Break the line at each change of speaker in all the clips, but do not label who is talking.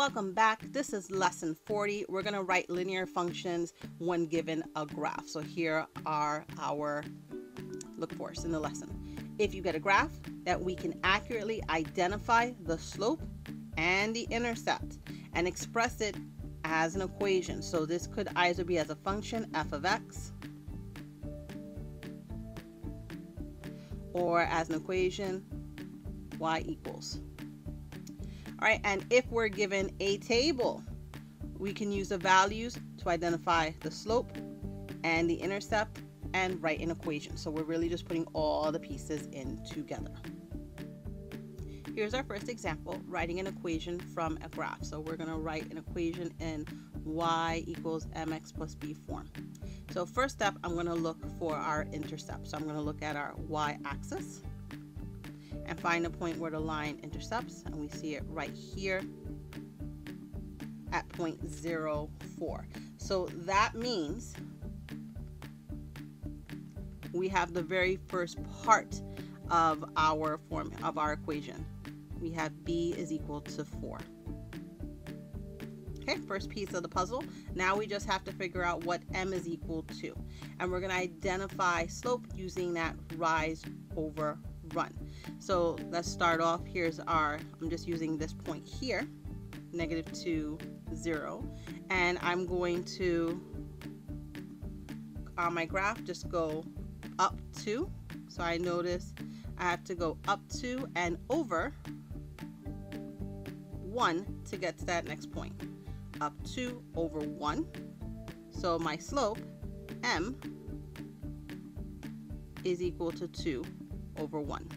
welcome back. This is lesson 40. We're going to write linear functions when given a graph. So here are our look for's in the lesson. If you get a graph that we can accurately identify the slope and the intercept and express it as an equation. So this could either be as a function f of x or as an equation y equals. All right, and if we're given a table, we can use the values to identify the slope and the intercept and write an equation. So we're really just putting all the pieces in together. Here's our first example, writing an equation from a graph. So we're going to write an equation in y equals mx plus b form. So first step, I'm going to look for our intercept. So I'm going to look at our y-axis and find a point where the line intercepts and we see it right here at point zero four. So that means we have the very first part of our form of our equation. We have b is equal to 4. Okay, first piece of the puzzle. Now we just have to figure out what m is equal to. And we're going to identify slope using that rise over run. So let's start off. Here's our, I'm just using this point here, negative 2, 0. And I'm going to, on my graph, just go up 2. So I notice I have to go up 2 and over 1 to get to that next point. Up 2 over 1. So my slope, m, is equal to 2 over 1.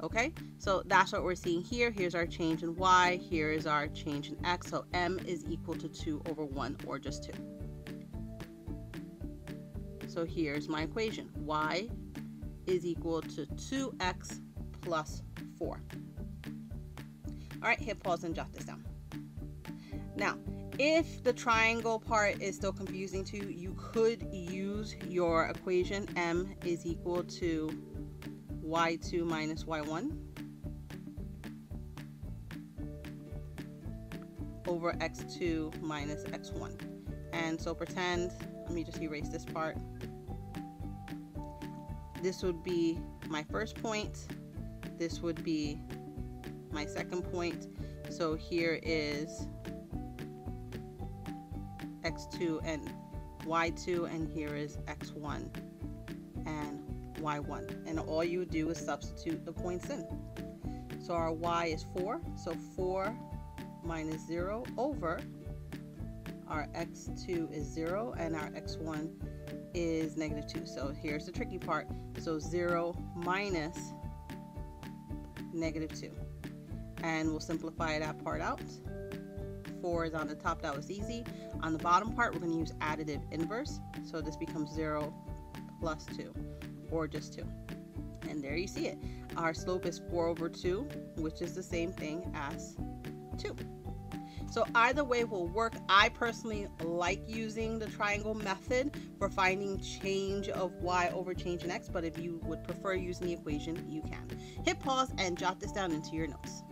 Okay, so that's what we're seeing here. Here's our change in y, here is our change in x. So m is equal to 2 over 1, or just 2. So here's my equation. y is equal to 2x plus 4. All right, hit pause and jot this down. Now, if the triangle part is still confusing to you, you could use your equation m is equal to y2 minus y1 over x2 minus x1. And so pretend, let me just erase this part. This would be my first point. This would be my second point. So here is x2 and y2 and here is x1 and y1 and all you do is substitute the points in. So our y is 4 so 4 minus 0 over. Our x2 is 0 and our x1 is negative 2 so here's the tricky part. So 0 minus negative 2 and we'll simplify that part out 4 is on the top, that was easy. On the bottom part, we're going to use additive inverse. So this becomes 0 plus 2, or just 2. And there you see it. Our slope is 4 over 2, which is the same thing as 2. So either way will work. I personally like using the triangle method for finding change of y over change in x, but if you would prefer using the equation, you can. Hit pause and jot this down into your notes.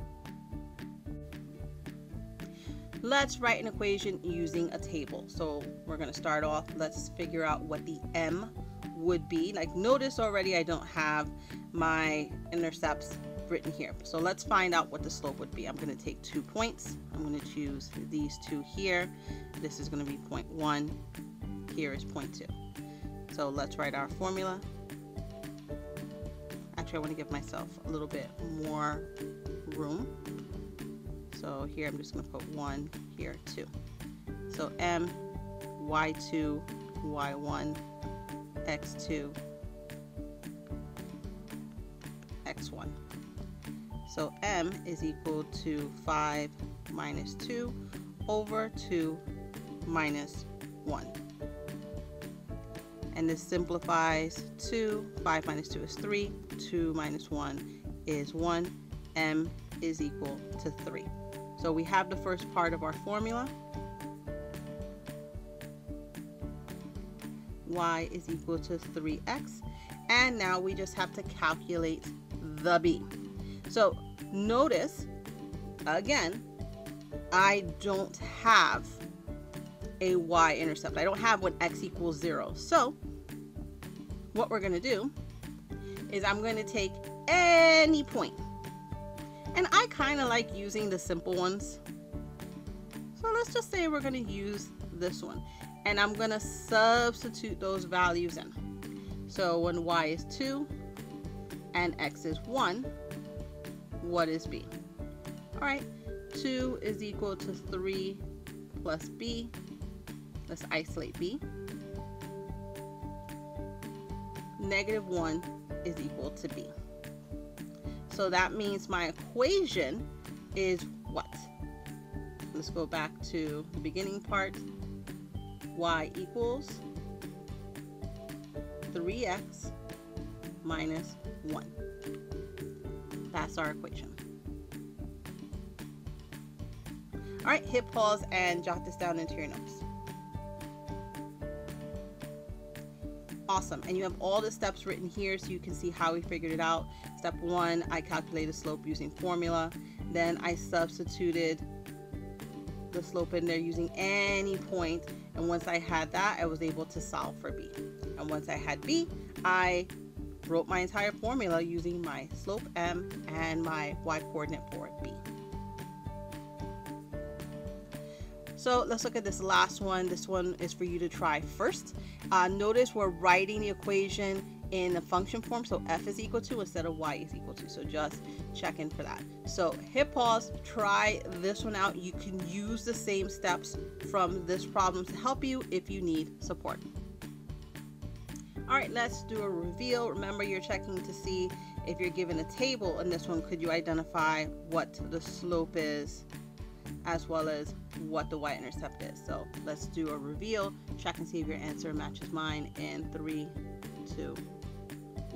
Let's write an equation using a table. So we're going to start off. Let's figure out what the m would be. Like notice already I don't have my intercepts written here. So let's find out what the slope would be. I'm going to take two points. I'm going to choose these two here. This is going to be point one. Here is point two. So let's write our formula. Actually, I want to give myself a little bit more room. So here I'm just going to put 1, here 2. So m, y2, y1, x2, x1. So m is equal to 5 minus 2 over 2 minus 1. And this simplifies 2. 5 minus 2 is 3. 2 minus 1 is 1. m is equal to 3. So we have the first part of our formula. y is equal to 3x. And now we just have to calculate the b. So notice again, I don't have a y-intercept. I don't have when x equals 0. So what we're going to do is I'm going to take any point. And I kind of like using the simple ones. So let's just say we're going to use this one. And I'm going to substitute those values in. So when y is 2 and x is 1, what is b? All right, 2 is equal to 3 plus b. Let's isolate b. Negative 1 is equal to b. So that means my equation is what? Let's go back to the beginning part. y equals 3x minus 1. That's our equation. All right, hit pause and jot this down into your notes. Awesome, and you have all the steps written here so you can see how we figured it out. Step one, I calculated slope using formula. Then I substituted the slope in there using any point. And once I had that, I was able to solve for B. And once I had B, I wrote my entire formula using my slope M and my Y coordinate for B. So let's look at this last one. This one is for you to try first. Uh, notice we're writing the equation in the function form. So f is equal to instead of y is equal to. So just check in for that. So hit pause, try this one out. You can use the same steps from this problem to help you if you need support. All right, let's do a reveal. Remember, you're checking to see if you're given a table in this one, could you identify what the slope is as well as what the y-intercept is. So let's do a reveal, check and see if your answer matches mine in three, two,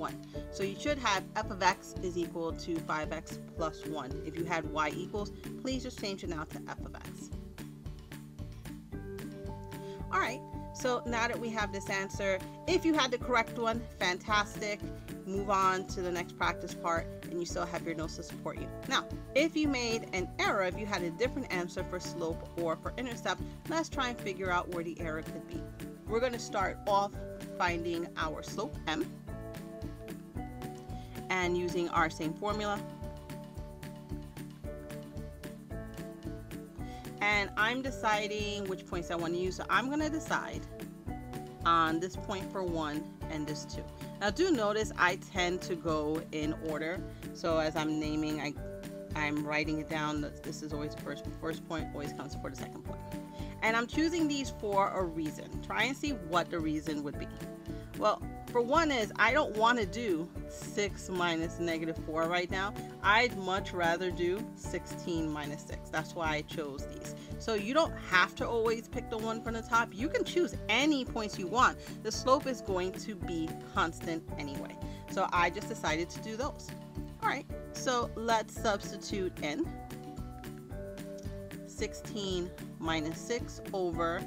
one. So you should have f of x is equal to 5x plus 1. If you had y equals, please just change it now to f of x. All right, so now that we have this answer, if you had the correct one, fantastic. Move on to the next practice part and you still have your notes to support you. Now, if you made an error, if you had a different answer for slope or for intercept, let's try and figure out where the error could be. We're going to start off finding our slope m and using our same formula. And I'm deciding which points I want to use. So I'm going to decide on this point for one and this two. Now do notice I tend to go in order. So as I'm naming, I, I'm writing it down. This is always first, first point always comes before the second point. And I'm choosing these for a reason. Try and see what the reason would be. Well, for one is I don't want to do 6 minus negative 4 right now. I'd much rather do 16 minus 6. That's why I chose these. So you don't have to always pick the one from the top. You can choose any points you want. The slope is going to be constant anyway. So I just decided to do those. All right, so let's substitute in 16 minus 6 over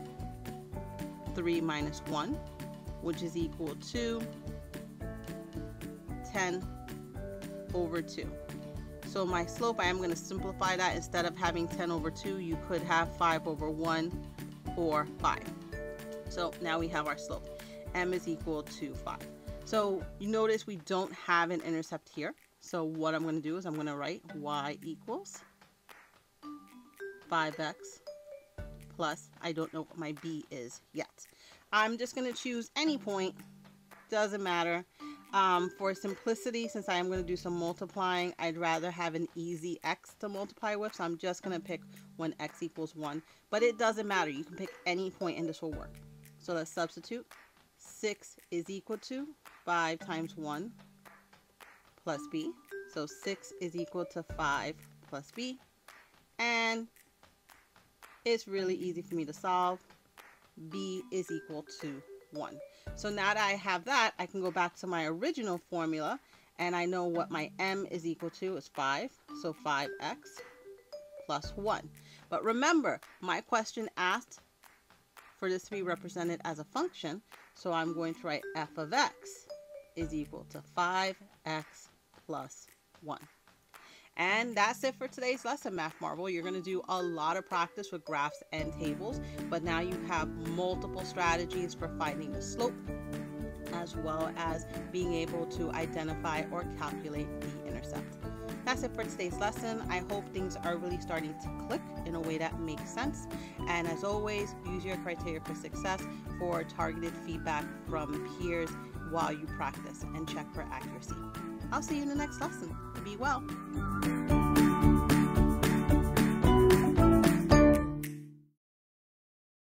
3 minus 1 which is equal to 10 over 2. So my slope, I am going to simplify that. Instead of having 10 over 2, you could have 5 over 1 or 5. So now we have our slope. m is equal to 5. So you notice we don't have an intercept here. So what I'm going to do is I'm going to write y equals 5x plus, I don't know what my b is yet. I'm just going to choose any point. Doesn't matter. Um, for simplicity, since I am going to do some multiplying, I'd rather have an easy x to multiply with. So I'm just going to pick when x equals 1. But it doesn't matter. You can pick any point and this will work. So let's substitute. 6 is equal to 5 times 1 plus b. So 6 is equal to 5 plus b. And it's really easy for me to solve b is equal to 1. So now that I have that, I can go back to my original formula and I know what my m is equal to is 5. So 5x plus 1. But remember, my question asked for this to be represented as a function. So I'm going to write f of x is equal to 5x plus 1. And that's it for today's lesson, Math Marvel. You're going to do a lot of practice with graphs and tables, but now you have multiple strategies for finding the slope as well as being able to identify or calculate the intercept. That's it for today's lesson. I hope things are really starting to click in a way that makes sense. And as always, use your criteria for success for targeted feedback from peers while you practice and check for accuracy. I'll see you in the next lesson. Be well.